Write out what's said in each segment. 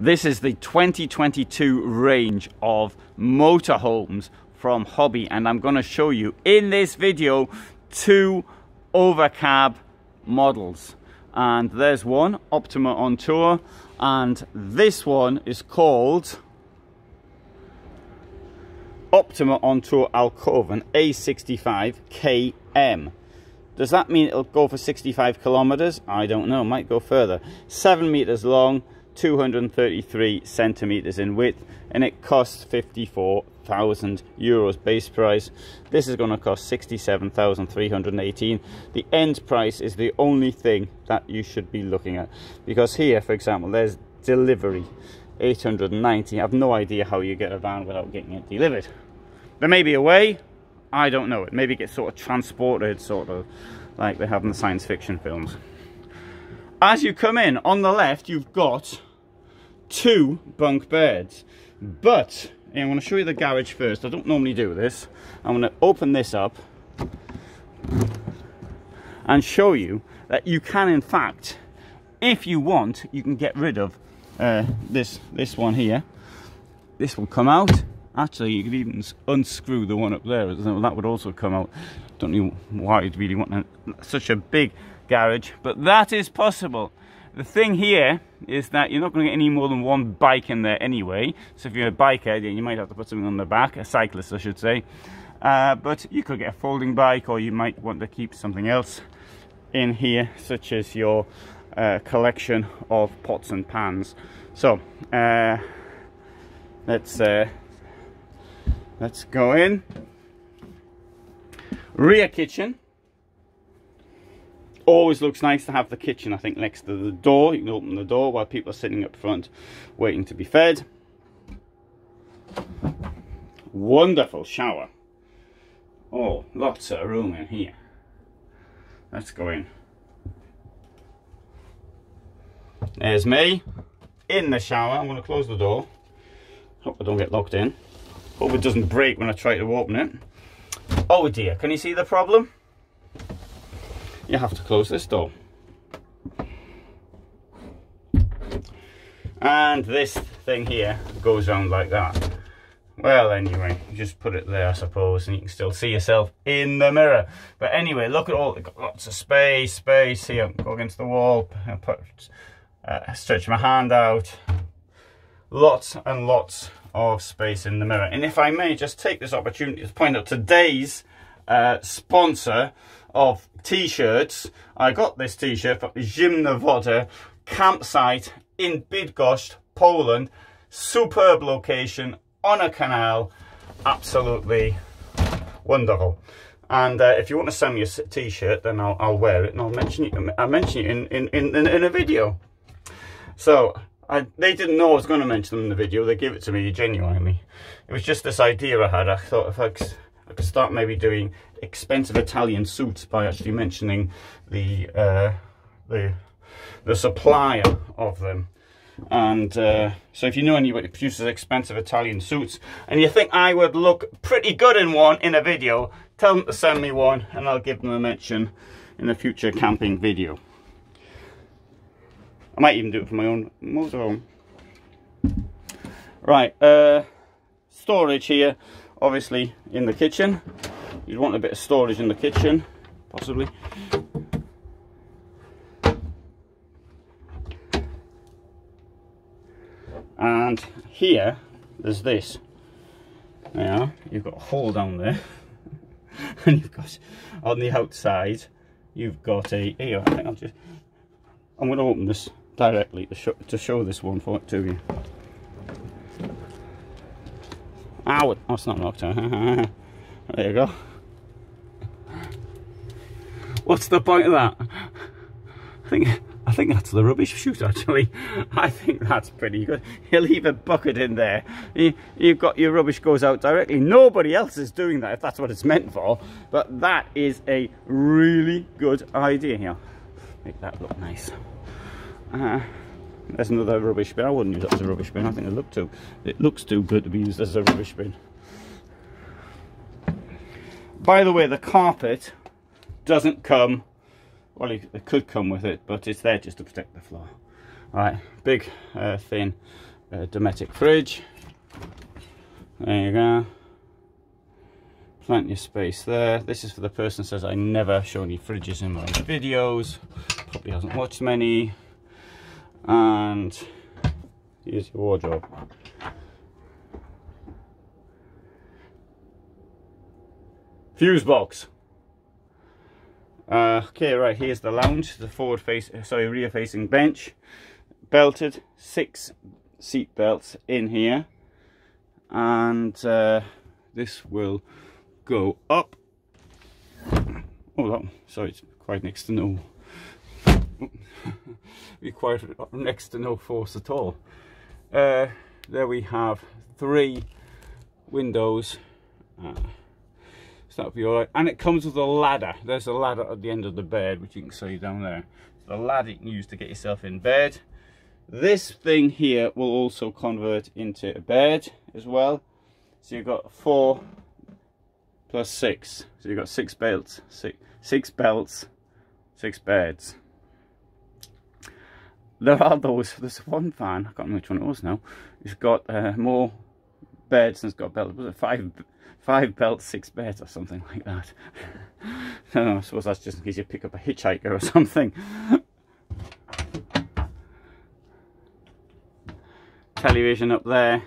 This is the 2022 range of motorhomes from Hobby and I'm going to show you in this video two overcab models. And there's one Optima on tour and this one is called Optima on tour Alkoven A65 KM does that mean it'll go for 65 kilometers? I don't know might go further. Seven meters long 233 centimeters in width and it costs 54,000 euros base price. This is going to cost 67,318. The end price is the only thing that you should be looking at because here, for example, there's delivery 890. I have no idea how you get a van without getting it delivered. There may be a way, I don't know. It maybe gets sort of transported, sort of like they have in the science fiction films. As you come in, on the left, you've got two bunk beds. But I'm going to show you the garage first. I don't normally do this. I'm going to open this up and show you that you can, in fact, if you want, you can get rid of uh, this this one here. This will come out. Actually, you could even unscrew the one up there. That would also come out. Don't know why you'd really want such a big garage, but that is possible. The thing here is that you're not going to get any more than one bike in there anyway. So if you're a biker, then you might have to put something on the back, a cyclist I should say. Uh, but you could get a folding bike or you might want to keep something else in here, such as your uh, collection of pots and pans. So uh, let's uh, let's go in. Rear kitchen always looks nice to have the kitchen, I think, next to the door. You can open the door while people are sitting up front waiting to be fed. Wonderful shower. Oh, lots of room in here. Let's go in. There's me in the shower. I'm going to close the door. Hope I don't get locked in. Hope it doesn't break when I try to open it. Oh dear, can you see the problem? You have to close this door. And this thing here goes around like that. Well, anyway, you just put it there, I suppose, and you can still see yourself in the mirror. But anyway, look at all, got lots of space, space here. Go against the wall, put, uh, stretch my hand out. Lots and lots of space in the mirror. And if I may just take this opportunity to point out today's uh, sponsor of t-shirts. I got this t-shirt from Zimna Woda campsite in Bydgoszcz, Poland. Superb location on a canal. Absolutely wonderful. And uh, if you want to send me a t-shirt, then I'll, I'll, wear it and I'll mention it. I'll mention it in, in, in, in a video. So I, they didn't know I was going to mention them in the video. They gave it to me genuinely. It was just this idea I had. I thought if I I could start maybe doing expensive Italian suits by actually mentioning the uh, the the supplier of them. And uh, so if you know anybody who produces expensive Italian suits and you think I would look pretty good in one in a video, tell them to send me one and I'll give them a mention in a future camping video. I might even do it for my own motorhome. Right, uh, storage here obviously in the kitchen. You'd want a bit of storage in the kitchen possibly. And here there's this. Now you've got a hole down there. And you've got on the outside you've got a here I think I'll just I'm going to open this directly to show, to show this one for to you Ow! Oh, it's not locked. there you go. What's the point of that? I think I think that's the rubbish chute actually. I think that's pretty good. You leave a bucket in there. You, you've got your rubbish goes out directly. Nobody else is doing that if that's what it's meant for. But that is a really good idea here. Make that look nice. Uh, there's another rubbish bin. I wouldn't use that as a rubbish bin. I think it look too it looks too good to be used as a rubbish bin. By the way, the carpet doesn't come well it, could come with it, but it's there just to protect the floor. All right, big, uh, thin uh, Dometic fridge. There you go. Plenty of space there. This is for the person says I never show any fridges in my videos. Probably hasn't watched many. And here's your wardrobe. Fuse box. Uh, okay, right, here's the lounge, the forward face, sorry, rear facing bench. Belted, six seat belts in here. And uh, this will go up. Oh, that, sorry, it's quite next to no, be quite next to no force at all. Uh, there we have three windows. Uh, that'll be all right. And it comes with a ladder. There's a ladder at the end of the bed, which you can see down there. The ladder you can use to get yourself in bed. This thing here will also convert into a bed as well. So you've got four plus six. So you've got six belts, six, six belts, six beds. There are those, there's one fan, I can't remember which one it was now. It's got uh, more beds and it's got belts. Was it five five belts, six beds or something like that. I don't I suppose that's just in case you pick up a hitchhiker or something. Television up there.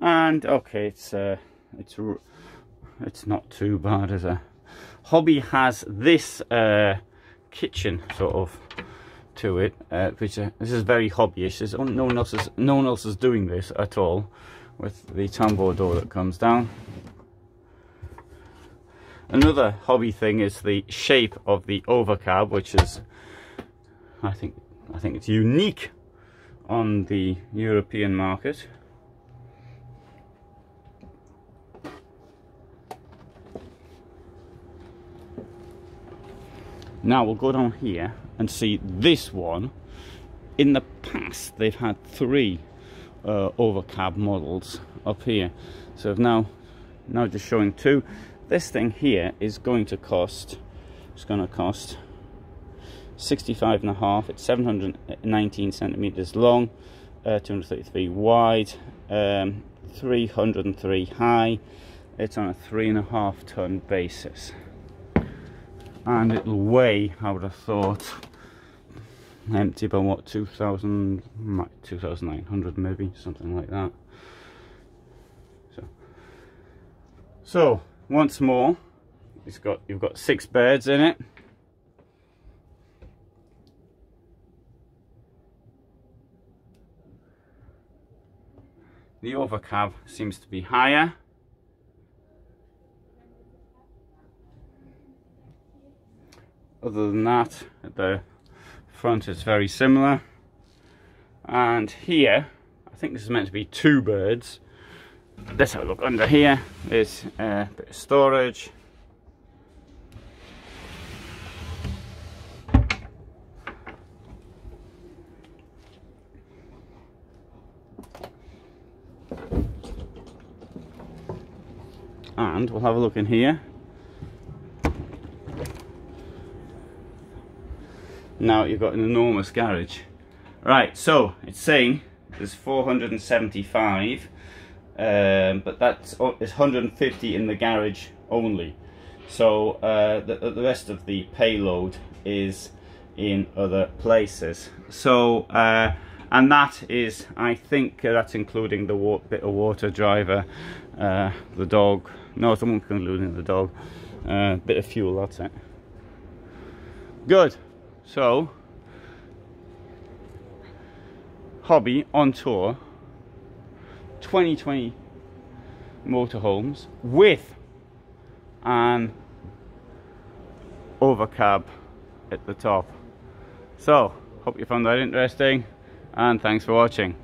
And okay, it's uh, it's it's not too bad as a hobby has this uh, kitchen sort of to it, uh, which uh, this is very hobbyish. There's, no one else is no one else is doing this at all with the tambour door that comes down. Another hobby thing is the shape of the overcab, which is, I think, I think it's unique on the European market. Now we'll go down here and see this one. In the past, they've had three uh, overcab models up here. So now, now just showing two. This thing here is going to cost, it's going to cost 65 and a half. It's 719 centimeters long, uh, 233 wide, um, 303 high. It's on a three and a half ton basis. And it'll weigh, I would have thought, empty by what 2000 2900 maybe something like that. So so once more it's got you've got six beds in it. The overcab seems to be higher other than that at the front it's very similar. And here I think this is meant to be two berths. Let's have a look under here. Is uh, a bit of storage. And we'll have a look in here now you've got an enormous garage. Right so it's saying there's 475 um, but that's it's 150 in the garage only. So uh, the, the rest of the payload is in other places. So uh, and that is I think that's including the bit of water driver uh, the dog. No not including the dog. Uh, bit of fuel that's it. Good so, hobby on tour 2020 motorhomes with an overcab at the top. So, hope you found that interesting and thanks for watching.